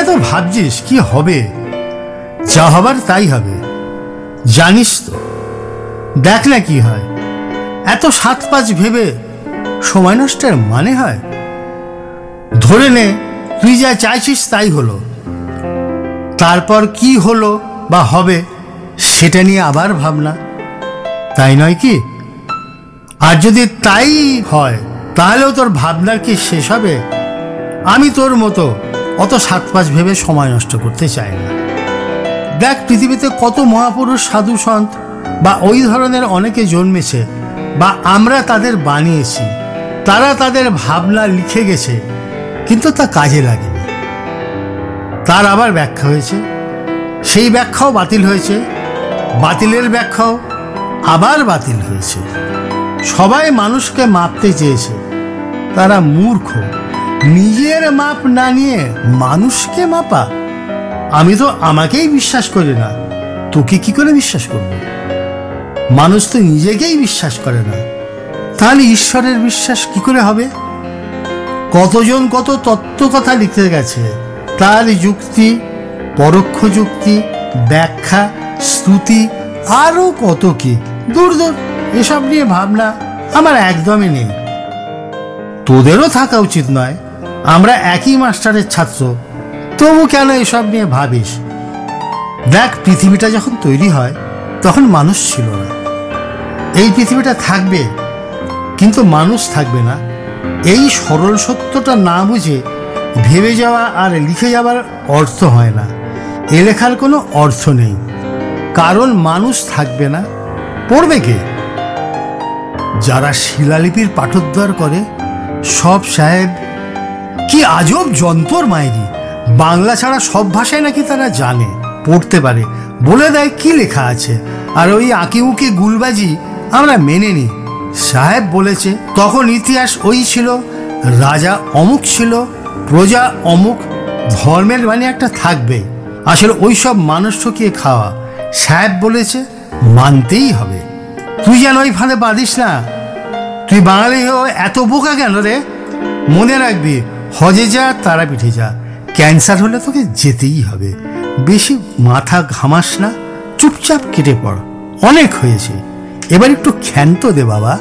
এত ভাবছিস, কি হবে? যা হবার তাই হবে। জানিস তো, দেখ না কি হয়। এত সাত পাঁচ ভেবে সময় নষ্টের মানে হয়? ধরে নে, তুই যা চাইছিস তাই হলো। তারপর কি হলো বা হবে, সেটা নিয়ে আবার ভাবনা। তাই নয় কি? আর যদি তাই হয়, তাহলেও তোর ভাবনার কি শেষ হবে? আমি তোর মতো অত সাত পাঁচ ভেবে সময় নষ্ট করতে চাই না। দেখ, পৃথিবীতে কত মহাপুরুষ, সাধু, সন্ত বা ওই ধরনের অনেকে জন্মেছে বা আমরা তাদের বানিয়েছি। তারা তাদের ভাবনা লিখে গেছে, কিন্তু তা কাজে লাগেনি। তার আবার ব্যাখ্যা হয়েছে। সেই ব্যাখ্যাও বাতিল হয়েছে, বাতিলের ব্যাখ্যাও আবার বাতিল হয়েছে। সবাই মানুষকে মাপতে চেয়েছে, তারা মূর্খ। নিজের মাপ না নিয়ে মানুষকে মাপা, আমি তো আমাকেই বিশ্বাস করি না। তোকে কি করে বিশ্বাস করব? মানুষ তো নিজেকেই বিশ্বাস করে না। তাহলে ঈশ্বরের বিশ্বাস কি করে হবে? কতজন কত তত্ত্ব কথা লিখতে গেছে? তার যুক্তি, পরোক্ষ যুক্তি, ব্যাখ্যা, স্তুতি আরও কত কি? দূর দূর, এসব নিয়ে ভাবনা আমার একদমই নেই। তোদেরও থাকা উচিত নয়। আমরা একই মাস্টারের ছাত্র। তবু কেন এসব নিয়ে ভাবিস? দেখ, পৃথিবীটা যখন তৈরি হয়, তখন মানুষ ছিল না। এই পৃথিবীটা থাকবে, কিন্তু মানুষ থাকবে না। এই সরল সত্যটা না বুঝে ভেবে যাওয়া আর লিখে যাওয়ার অর্থ হয় না। এ লেখার কোনো অর্থ নেই। কারণ মানুষ থাকবে না, পড়বে কে? যারা শিলালিপির পাঠোদ্ধার করে, সব সাহেব কি আজব যন্তর মায়েরি বাংলা ছাড়া সব ভাষায় নাকি তারা জানে, পড়তে পারে। বলে দেয় কি লেখা আছে। আর ওই আঁকি উকি গুলবাজি আমরা মেনে নিই। সাহেব বলেছে, তখন ইতিহাস ওই ছিল, রাজা অমুক ছিল, প্রজা অমুক, ধর্মের মানে একটা থাকবে। আসলে ওই সব মানুষ ঠকিয়ে খাওয়া। সাহেব বলেছে, মানতেই হবে। তুই যেন ওই ফাঁদে বাঁধিস না। তুই বাঙালি হয়ে এত বোকা কেন রে? মনে রাখবি হজে যা তারাপীঠে যা। ক্যান্সার হলে তোকে যেতেই হবে। বেশি মাথা ঘামাস না, চুপচাপ কেটে পড়। অনেক হয়েছে। এবার একটু ক্ষান্ত দে বাবা।